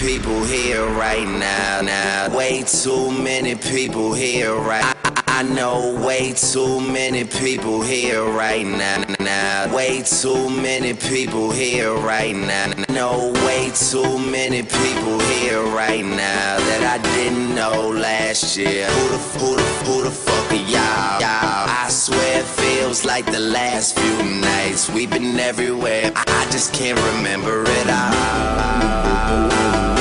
people here right now, now. Way too many people here right I, know way too many people here right now. Now, way too many people here right now. Know way too many people here right now that I didn't know last year. Who the who the who the fuck are y'all? y'all? I swear it feels like the last few nights. We've been everywhere. I, I just can't remember it all.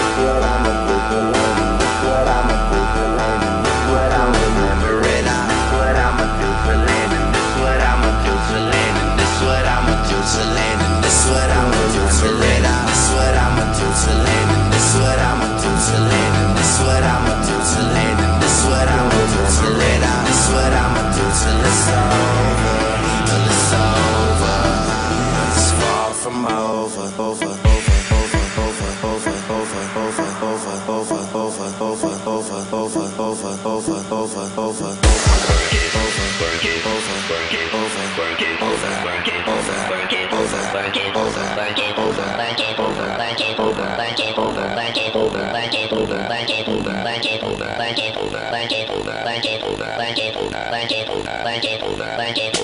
Over. Over. Over. Over. Over. Over. Barbra Streisand. Over.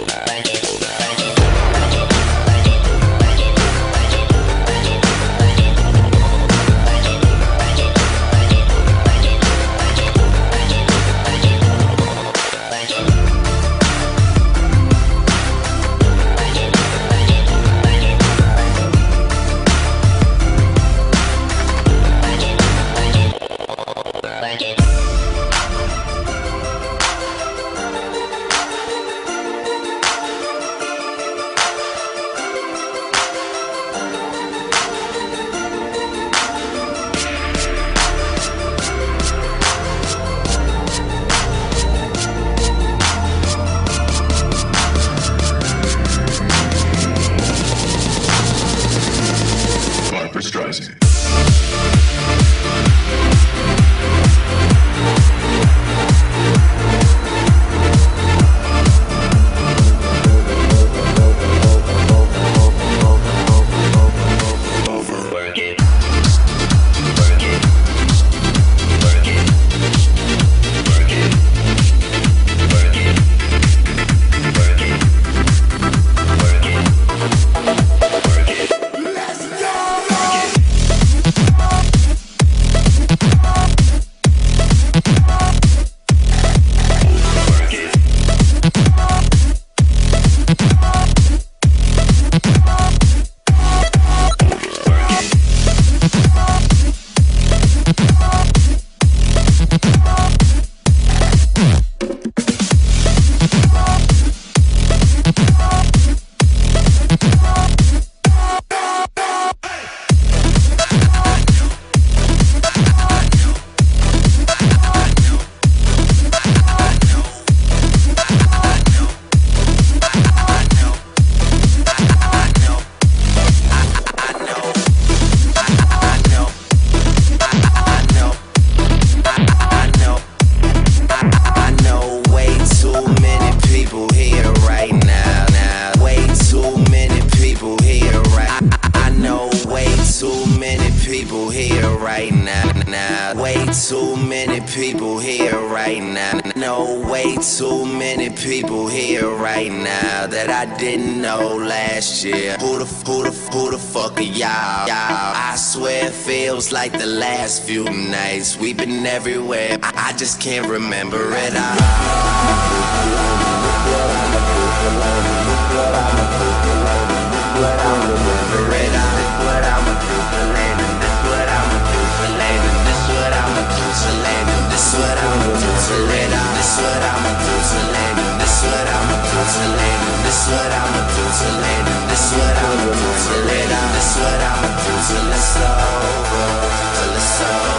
Streisand. People here right now. Now, way too many people here right. I, I know way too many people here right now. Now, way too many people here right now. Know way too many people here right now that I didn't know last year. Who the who the who the fuck are y'all? y'all? I swear it feels like the last few nights. We've been everywhere. I, I just can't remember it all. This what I'ma do. This what I'ma do till it's over, till it's over.